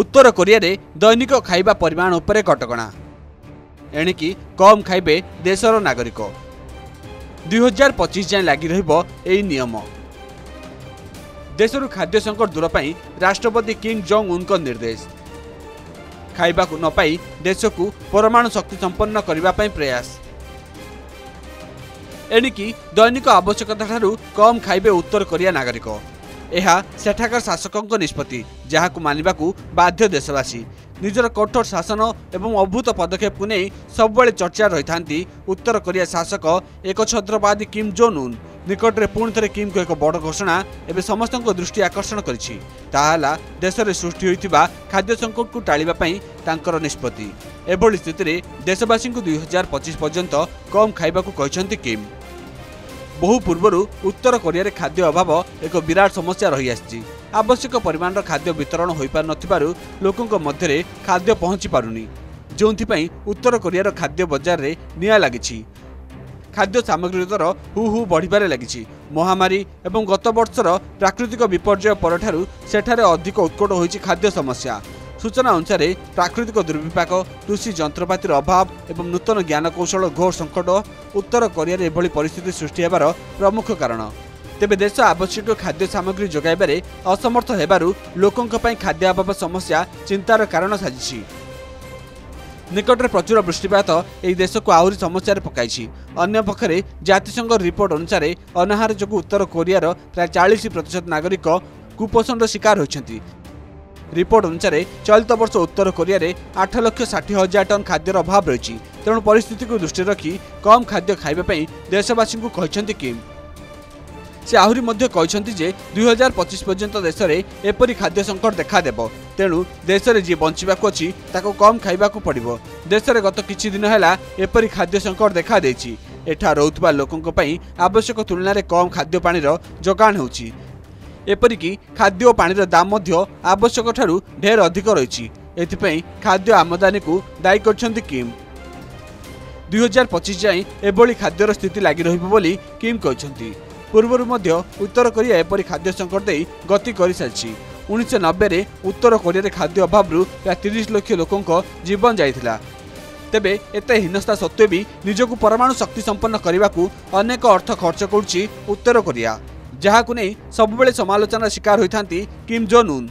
ଉତ୍ତର କୋରିଆରେ ଦୈନିକ ଖାଇବା ପରିମାଣ ଉପରେ କଟକଣା। ଏଣିକି କମ୍ ଖାଇବେ ଦେଶର ନାଗରିକ। ଦୁଇହଜାର ପଚିଶ ଯାଏଁ ଲାଗି ରହିବ ଏହି ନିୟମ। ଦେଶରୁ ଖାଦ୍ୟ ସଙ୍କଟ ଦୂର ପାଇଁ ରାଷ୍ଟ୍ରପତି କିମ୍ ଜଙ୍ଗ ଉନ୍ଙ୍କ ନିର୍ଦ୍ଦେଶ। ଖାଇବାକୁ ନ ପାଇ ଦେଶକୁ ପରମାଣୁ ଶକ୍ତି ସମ୍ପନ୍ନ କରିବା ପାଇଁ ପ୍ରୟାସ। ଏଣିକି ଦୈନିକ ଆବଶ୍ୟକତାଠାରୁ କମ୍ ଖାଇବେ ଉତ୍ତର କୋରିଆ ନାଗରିକ। ଏହା ସେଠାକାର ଶାସକଙ୍କ ନିଷ୍ପତ୍ତି ଯାହାକୁ ମାନିବାକୁ ବାଧ୍ୟ ଦେଶବାସୀ। ନିଜର କଠୋର ଶାସନ ଏବଂ ଅଭୂତ ପଦକ୍ଷେପକୁ ନେଇ ସବୁବେଳେ ଚର୍ଚ୍ଚାରେ ରହିଥାନ୍ତି ଉତ୍ତର କୋରିଆ ଶାସକ ଏକଛତ୍ରବାଦୀ କିମ୍ ଜୋନ୍ ଉନ୍ ନିକଟରେ ପୁଣି ଥରେ କିମ୍ଙ୍କ ଏକ ବଡ଼ ଘୋଷଣା ଏବେ ସମସ୍ତଙ୍କ ଦୃଷ୍ଟି ଆକର୍ଷଣ କରିଛି। ତାହା ହେଲା ଦେଶରେ ସୃଷ୍ଟି ହୋଇଥିବା ଖାଦ୍ୟ ସଙ୍କଟକୁ ଟାଳିବା ପାଇଁ ତାଙ୍କର ନିଷ୍ପତ୍ତି। ଏଭଳି ସ୍ଥିତିରେ ଦେଶବାସୀଙ୍କୁ ଦୁଇ ହଜାର ପଚିଶ ପର୍ଯ୍ୟନ୍ତ କମ୍ ଖାଇବାକୁ କହିଛନ୍ତି କିମ୍। ବହୁ ପୂର୍ବରୁ ଉତ୍ତର କୋରିଆରେ ଖାଦ୍ୟ ଅଭାବ ଏକ ବିରାଟ ସମସ୍ୟା ରହିଆସିଛି। ଆବଶ୍ୟକ ପରିମାଣର ଖାଦ୍ୟ ବିତରଣ ହୋଇପାରୁନଥିବାରୁ ଲୋକଙ୍କ ମଧ୍ୟରେ ଖାଦ୍ୟ ପହଞ୍ଚି ପାରୁନି। ଯେଉଁଥିପାଇଁ ଉତ୍ତର କୋରିଆର ଖାଦ୍ୟ ବଜାରରେ ନିଆଁ ଲାଗିଛି। ଖାଦ୍ୟ ସାମଗ୍ରୀ ଦର ହୁ ହୁ ବଢ଼ିବାରେ ଲାଗିଛି। ମହାମାରୀ ଏବଂ ଗତ ବର୍ଷର ପ୍ରାକୃତିକ ବିପର୍ଯ୍ୟୟ ପରଠାରୁ ସେଠାରେ ଅଧିକ ଉତ୍କଟ ହୋଇଛି ଖାଦ୍ୟ ସମସ୍ୟା। ସୂଚନା ଅନୁସାରେ ପ୍ରାକୃତିକ ଦୁର୍ବିପାକ କୃଷି ଯନ୍ତ୍ରପାତିର ଅଭାବ ଏବଂ ନୂତନ ଜ୍ଞାନକୌଶଳ ଘୋର ସଙ୍କଟ ଉତ୍ତର କୋରିଆରେ ଏଭଳି ପରିସ୍ଥିତି ସୃଷ୍ଟି ହେବାର ପ୍ରମୁଖ କାରଣ। ତେବେ ଦେଶ ଆବଶ୍ୟକ ଖାଦ୍ୟ ସାମଗ୍ରୀ ଯୋଗାଇବାରେ ଅସମର୍ଥ ହେବାରୁ ଲୋକଙ୍କ ପାଇଁ ଖାଦ୍ୟ ଅଭାବ ସମସ୍ୟା ଚିନ୍ତାର କାରଣ ସାଜିଛି। ନିକଟରେ ପ୍ରଚୁର ବୃଷ୍ଟିପାତ ଏହି ଦେଶକୁ ଆହୁରି ସମସ୍ୟାରେ ପକାଇଛି। ଅନ୍ୟପକ୍ଷରେ ଜାତିସଂଘ ରିପୋର୍ଟ ଅନୁସାରେ ଅନାହାର ଯୋଗୁଁ ଉତ୍ତର କୋରିଆର ପ୍ରାୟ ଚାଳିଶ ପ୍ରତିଶତ ନାଗରିକ କୁପୋଷଣର ଶିକାର ହୋଇଛନ୍ତି। ରିପୋର୍ଟ ଅନୁସାରେ ଚଳିତ ବର୍ଷ ଉତ୍ତର କୋରିଆରେ ଆଠ ଲକ୍ଷ ଷାଠିଏ ହଜାର ଟନ୍ ଖାଦ୍ୟର ଅଭାବ ରହିଛି। ତେଣୁ ପରିସ୍ଥିତିକୁ ଦୃଷ୍ଟିରେ ରଖି କମ୍ ଖାଦ୍ୟ ଖାଇବା ପାଇଁ ଦେଶବାସୀଙ୍କୁ କହିଛନ୍ତି କିମ୍। ସେ ଆହୁରି ମଧ୍ୟ କହିଛନ୍ତି ଯେ ଦୁଇ ହଜାର ପଚିଶ ପର୍ଯ୍ୟନ୍ତ ଦେଶରେ ଏପରି ଖାଦ୍ୟ ସଙ୍କଟ ଦେଖାଦେବ। ତେଣୁ ଦେଶରେ ଯିଏ ବଞ୍ଚିବାକୁ ଅଛି ତାକୁ କମ୍ ଖାଇବାକୁ ପଡ଼ିବ। ଦେଶରେ ଗତ କିଛି ଦିନ ହେଲା ଏପରି ଖାଦ୍ୟ ସଙ୍କଟ ଦେଖାଦେଇଛି। ଏଠାରେ ରହୁଥିବା ଲୋକଙ୍କ ପାଇଁ ଆବଶ୍ୟକ ତୁଳନାରେ କମ୍ ଖାଦ୍ୟ ପାଣିର ଯୋଗାଣ ହେଉଛି। ଏପରିକି ଖାଦ୍ୟ ଓ ପାଣିର ଦାମ ମଧ୍ୟ ଆବଶ୍ୟକଠାରୁ ଢେର ଅଧିକ ରହିଛି। ଏଥିପାଇଁ ଖାଦ୍ୟ ଆମଦାନୀକୁ ଦାୟୀ କରିଛନ୍ତି କିମ୍। ଦୁଇ ହଜାର ପଚିଶ ଯାଏଁ ଏଭଳି ଖାଦ୍ୟର ସ୍ଥିତି ଲାଗି ରହିବ ବୋଲି କିମ୍ କହିଛନ୍ତି। ପୂର୍ବରୁ ମଧ୍ୟ ଉତ୍ତର କୋରିଆ ଏପରି ଖାଦ୍ୟ ସଙ୍କଟ ଦେଇ ଗତି କରିସାରିଛି। ଉଣେଇଶହ ନବେରେ ଉତ୍ତର କୋରିଆରେ ଖାଦ୍ୟ ଅଭାବରୁ ପ୍ରାୟ ତିରିଶ ଲକ୍ଷ ଲୋକଙ୍କ ଜୀବନ ଯାଇଥିଲା। ତେବେ ଏତେ ହୀନସ୍ତା ସତ୍ତ୍ୱେ ବି ନିଜକୁ ପରମାଣୁ ଶକ୍ତି ସମ୍ପନ୍ନ କରିବାକୁ ଅନେକ ଅର୍ଥ ଖର୍ଚ୍ଚ କରୁଛି ଉତ୍ତର କୋରିଆ। ଯାହାକୁ ନେଇ ସବୁବେଳେ ସମାଲୋଚନାର ଶିକାର ହୋଇଥାନ୍ତି କିମ୍ ଜୋନ୍ ଉନ୍